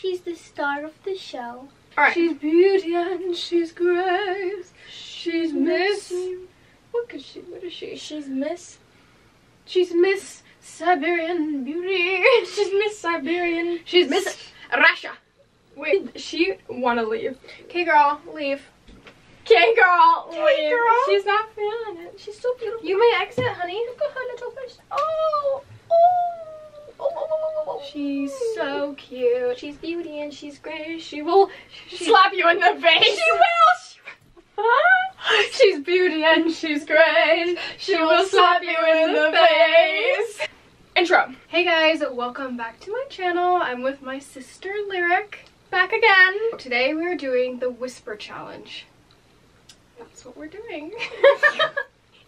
She's the star of the show. Alright. She's beauty and she's grace. She's Miss. What could she? What is she? She's Miss. She's Miss Siberian Beauty. She's Miss Siberian. She's Miss Russia. Wait, she wanna leave. Okay, girl, leave. Okay, girl, Okay, leave. girl. She's not feeling it. She's so beautiful. You may exit, honey. Look at her little fish. Oh, She's so cute. She's beauty and she's grace. She will She- slap you in the face. She will. she's beauty and she's grace. She will slap you in the face. Intro. Hey guys, welcome back to my channel. I'm with my sister Lyric. Back again. Today we're doing the Whisper Challenge. That's what we're doing.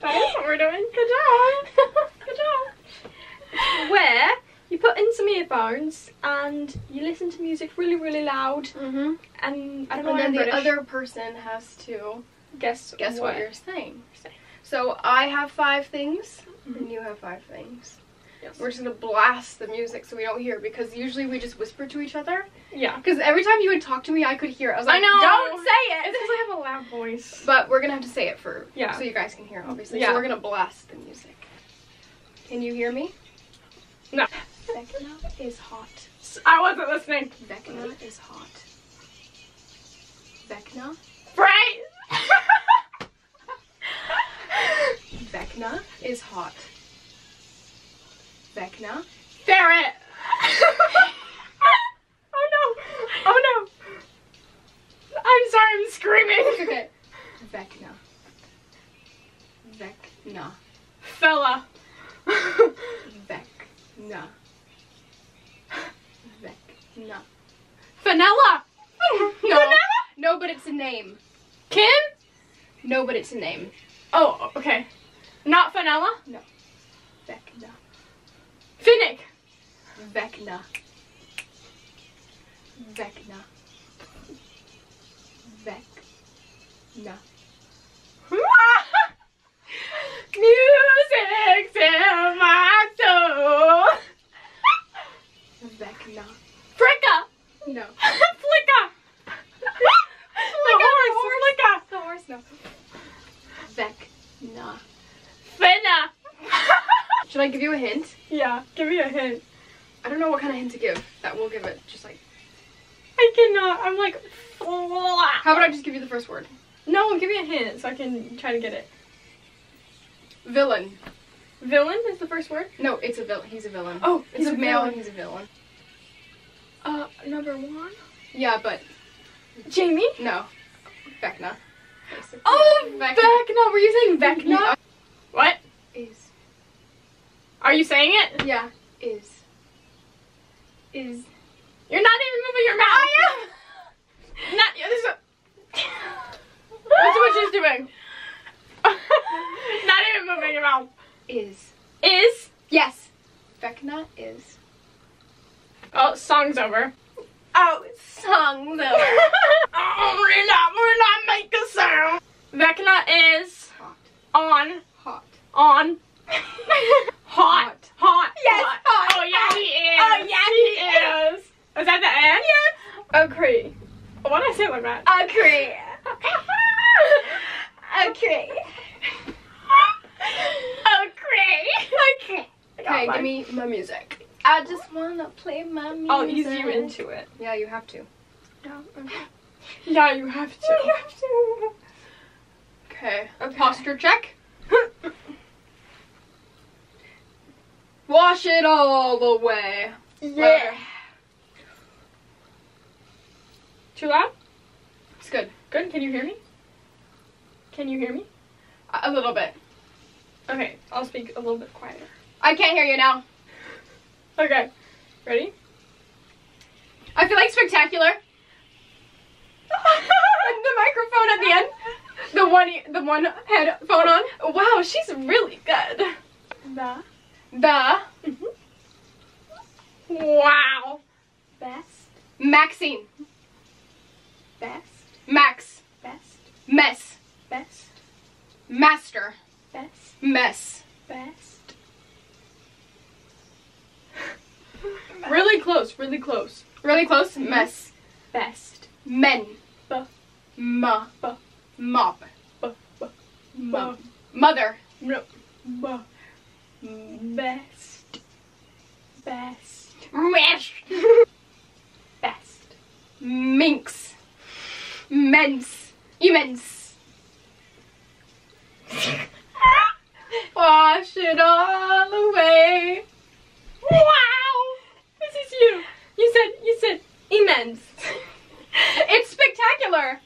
That is what we're doing. Good job. Good job. Where you put in some earphones and you listen to music really, really loud, mm-hmm. and I don't know And then the British. other person has to guess guess what you're saying. So I have five things, Mhm. and you have five things. Yes. We're just gonna blast the music so we don't hear because usually we just whisper to each other. Yeah. Because every time you would talk to me, I could hear. it. I was like, I know. don't say It's it. because I have a loud voice. But we're gonna have to say it for Yeah. so you guys can hear, obviously. Yeah. So we're gonna blast the music. Can you hear me? No. Vecna is hot. I wasn't listening. Vecna is hot. Vecna. Right? Vecna is hot. Vecna. Ferret. oh no. Oh no. I'm sorry, I'm screaming. Okay. Vecna. Vecna. Fella. Vecna. Vecna. Vanilla. No. Vanilla? No, but it's a name. Kim? No, but it's a name. Oh, okay. Not vanilla? No. Vecna. Finnick. Vecna. Vecna. Vecna. Music's in my soul. Vecna. Fricka. No. Flicka. Flicka, the horse. Flicka. The horse, no. Vecna. Finna. Should I give you a hint? yeah, give me a hint. I don't know what kind of hint to give. That will give it just like. I cannot. I'm like. How How about I just give you the first word? No, give me a hint so I can try to get it. Villain. Villain is the first word. No, it's a villain. He's a villain. Oh, it's a, male and he's a villain. Uh, number one. Yeah, but Jamie. no. Vecna. basically. Oh, Vecna. Vecna. Were you saying Vecna? What? Is. Are you saying it? Yeah. Is. Is. You're not even moving your mouth. I am. Not. Yeah, this is. That's what she's doing. not even moving your mouth. Is. Is. Yes. Vecna is. Oh, song's over. Oh, song though. oh, we're not, we're not make a sound. Vecna is Hot. on, Hot. on. hot, hot, Yes, hot. hot, Oh yeah, he is. Oh, yeah, he is. Is that the end? Yes. Oh, Agree. Why did I say it like that? Oh, Agree. Agree. Oh, Agree. Okay. Okay, give me my music. I just wanna play my music. I'll ease you into it. Yeah, you have to. Yeah, you have to. You have to. Okay. Okay. Posture check. Wash it all away. Yeah. Too loud? It's good. Good. Can you hear me? Can you hear me? A a little bit. Okay, I'll speak a little bit quieter. I can't hear you now. Okay. Ready? I feel like spectacular. the microphone at the end. The one, the one headphone on. Wow, she's really good. The. Mm-hmm. The Wow. Best. Maxine. Best. Max. Best. Mess. Best. Master. Best. Mess. Best. Really close, really close. Really close. Mm-hmm. Mess. Best. Men. Bu. Ma. Bu. Mop. Bu. Bu. Mo- Mother. No. Bu. Best. Best. Mesh. Best. Minx. Mense. Immense. Wash it all away. Wow! This is you. You said you said immense. It's spectacular.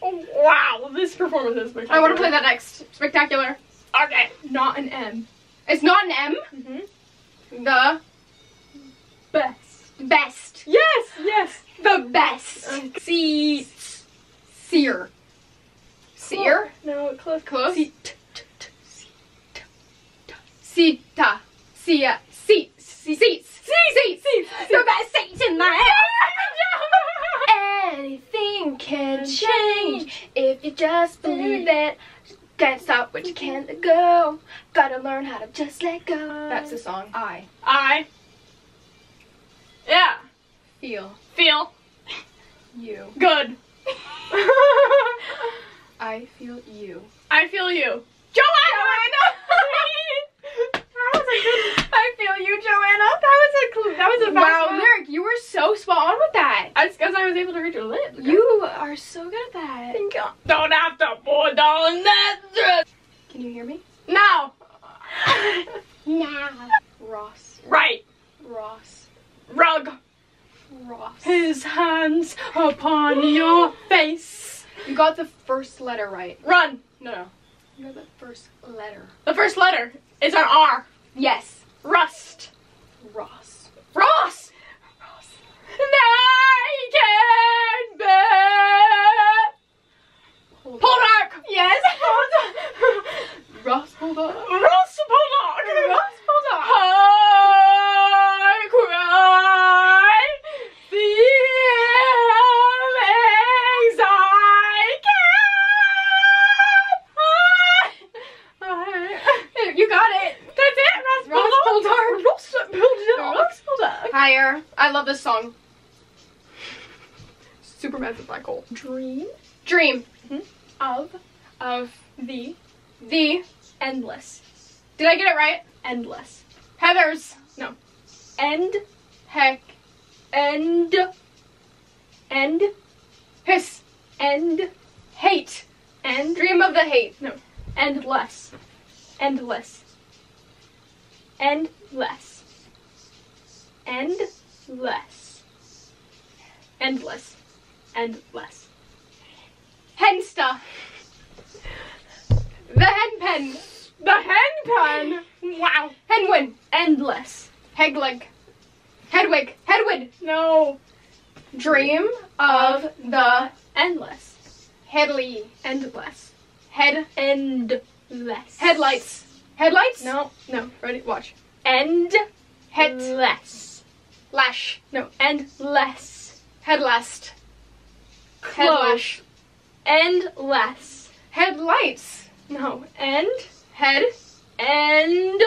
wow, this performance is spectacular. I want to play that next. Spectacular. Okay, not an M. It's not an M. Mm-hmm. The Best. best. Yes, yes. The best. Seats. Sear. Sear. No, close. Close. Seat. Sita. Sia. Seats. Seats. Seats. Seats. Seats. The best seats in my house. Anything can change if you just believe it. Can't stop what you can't go. Gotta learn how to just let go. That's the song. I I. Yeah. feel Feel you. good. I feel you. I feel you. Joanna. that was a good. I feel you, Joanna. That was a clue. That was a Wow, one. lyric, you were so spot on with that. That's because I was able to read your lips. You are so good at that. Thank you. Don't have to put on that dress. Can you hear me? Now. Now. Ross. right. Ross. Rug. Ross. His hands upon your face. You got the first letter right. Run. No, no. You got the first letter. The first letter is an R. Yes. Rust. Ross. Ross. I can bear. Poldark. Yes. Ross Bulldog. Ross Poldark. Ross Bulldog. I I love this song. Supermassive black hole. Dream Dream mm-hmm. of of the the. endless. Did I get it right? Endless. Heather's. No. End. Heck. End. End. Hiss. End. Hate. End. Dream of the hate. No. Endless. Endless. Endless. Endless. Endless. Endless. Hensta. The hen pen. The hen pen. Wow. Henwin. Endless. Hegleg. Hedwig. Hedwig. No. Dream of the Endless. Headley. Endless. Head. Endless. Headlights. Headlights? No. No. Ready? Watch. End. Head. Less. Lash. No. Endless. Headlast. Close. Headlash. Endless. Headlights. No. End. Head. End.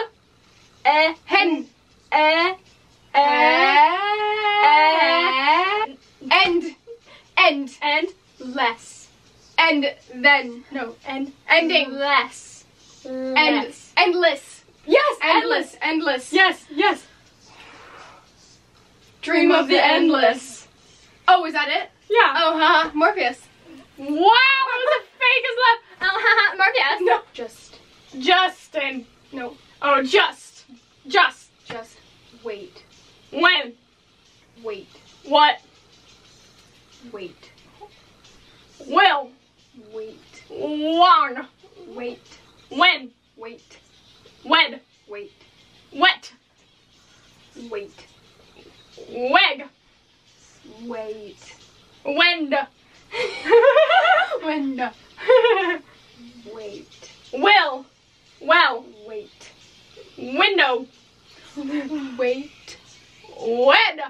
Eh. Hen. Eh. Eh. End. End. And less. And then. No. And Ending. less. End. Endless. Yes. Endless. Endless. Yes. Yes. Dream of the endless. Oh, is that it? Yeah. Oh, haha. Morpheus. Wow. That was the fakest laugh. Oh, haha. Marcus. No. Just. Justin. No. Oh, just. Just. Just wait. When. Wait. What. Wait. Will. Wait. Long. Wait. When. Wait. When. Wait. Wet. Wait. Weg. Wait. Wend. When. Wait. Will. Well. Wait. Window. Wait. Wed.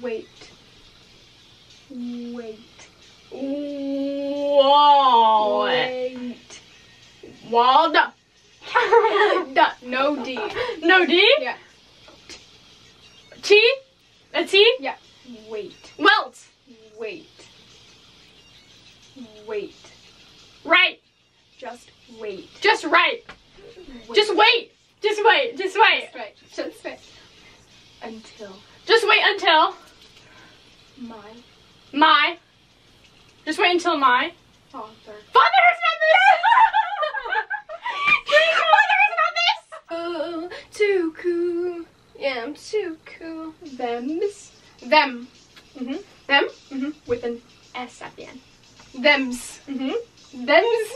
Wait. Wait. Wall. D. No D? Yeah. T? A T? Yeah. Wait. Welt. Wait. Wait. Right. Just wait. Just right. Just wait. Just wait. Just wait. Just wait. Just wait. Until Just wait until my my. Just wait until my. father. Father hears about this! Father hears about this! Oh, too cool. Yeah, I'm too cool. Thems. Them. Mm-hmm. Them. Mm-hmm. With an S at the end. Thems. Mm-hmm. Thems.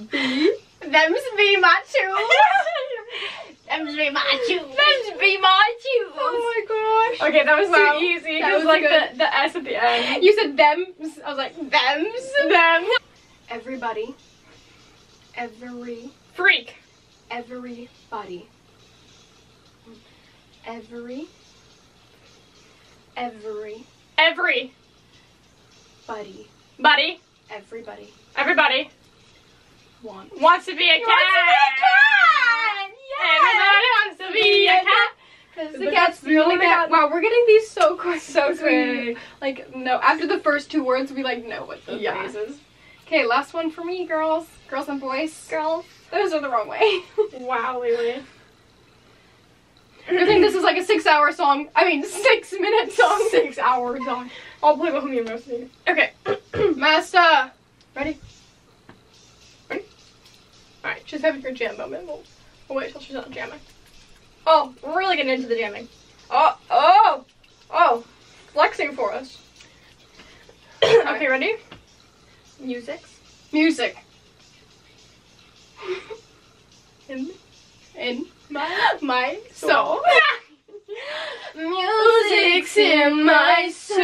B. Thems be my two. Them's be my shoes. Thems be my shoes. Oh my gosh. Okay, that was Wow. too easy. Because was like good. the, the S at the end. You said thems. I was like thems. Them. Everybody. Every. Freak. Everybody. Every. Every. Every. Buddy. Buddy. Everybody. Everybody. Want. Wants to be a cat. Yes, Everybody wants to be a cat. Because The the cat's the only cat. cat. Wow, we're getting these so quick. So quick. Like, no, after the first two words, we like know what the Yeah. phrase is. Okay, last one for me, girls. Girls and boys. Girls. Those are the wrong way. Wow, Lily. Good thing this is like a six hour song. I mean, six minute song. Six hours on. I'll play Bohemian Rhapsody. Okay. Master. Ready? Alright, she's having her jam moment. We'll, we'll wait till she's not jamming. Oh, we're really getting into the jamming. Oh, oh, oh. Flexing for us. okay, ready? Music. Music. In In my my soul. Music's in my soul.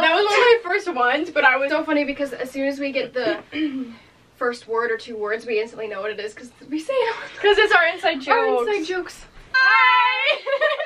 That was one of my first ones, but I was so funny because as soon as we get the first word or two words, we instantly know what it is because we say it. because it's our inside jokes. Our inside jokes. Bye.